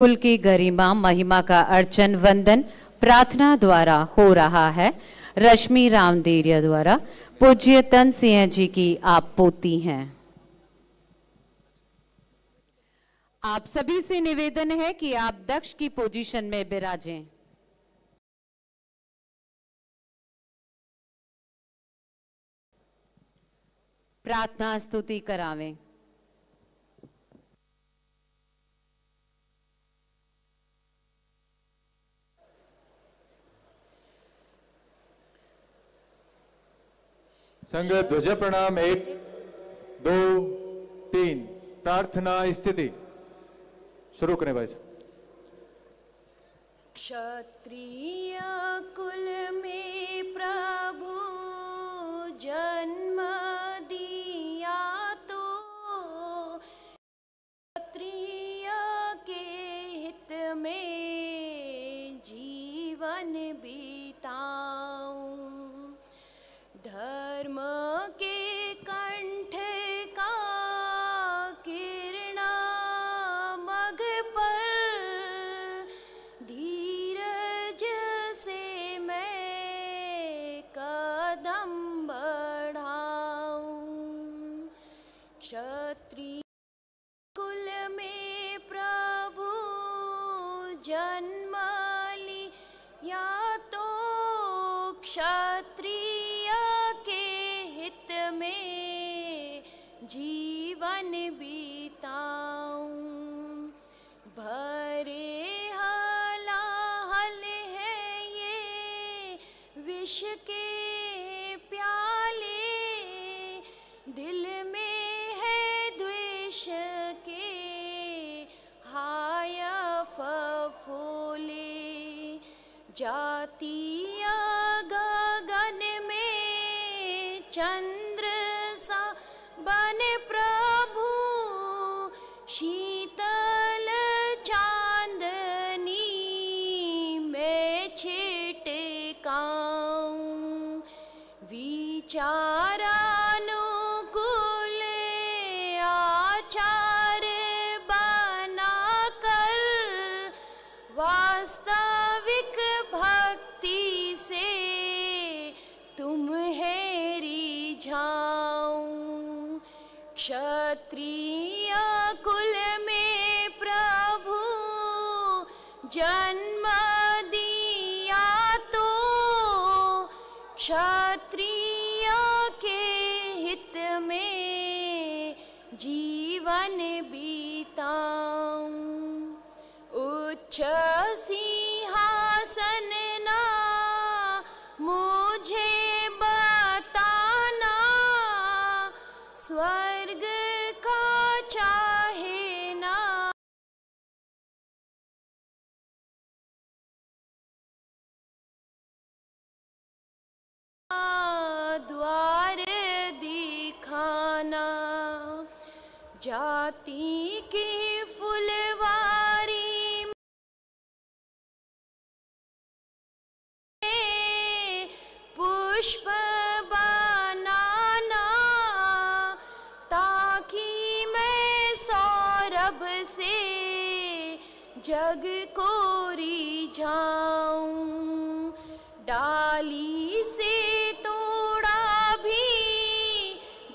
कुल की गरिमा, महिमा का अर्चन, वंदन, प्रार्थना द्वारा हो रहा है। रश्मि रामदेरिया द्वारा पूज्य तन सिंह जी की आप पोती हैं। आप सभी से निवेदन है कि आप दक्ष की पोजीशन में विराजें। प्रार्थना स्तुति करावें। संघ ध्वज प्रणाम एक, दो, तीन। प्रार्थना स्थिति। शुरू करें भाई क्षत्रिय कुल में प्रभु जन्म या तो क्षत्रिय के हित में जीवन बिताऊं। भरे हलाहल है ये विष के प्याले, दिल जातीय गगन में चंद्र सा बन प्रभु शीतल क्षत्रिय कुल में प्रभु, जन्म दिया तो क्षत्रिय के हित में जीवन बीताऊं। उच्च सिंहासन मुझे बताना स्वर्ग जाति की फुलवारी पुष्प बनाना, ताकि मैं सौरभ से जग को रिझाऊं डाली से तोड़ा भी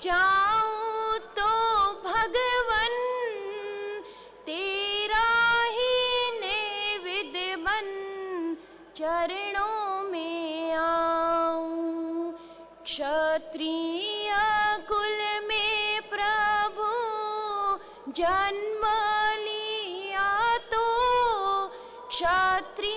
जाऊँ क्षत्रिय कुल में प्रभु जन्म लिया तो क्षत्रिय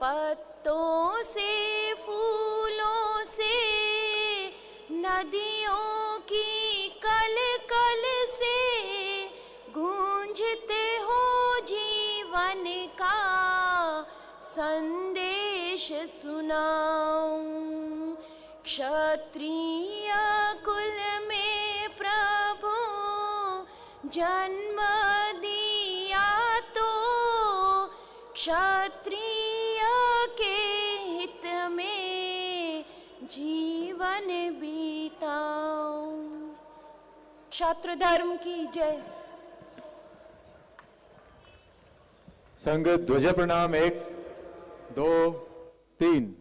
पत्तों से, फूलों से, नदियों की कल कल से गूंजते हो जीवन का संदेश सुनाऊं। क्षत्रिय कुल में प्रभु, जन्म क्षत्रिय के हित में जीवन बीताऊं। क्षत्र धर्म की जय। संघ ध्वज प्रणाम एक दो तीन।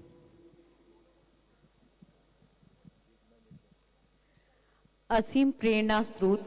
असीम प्रेरणा स्रोत।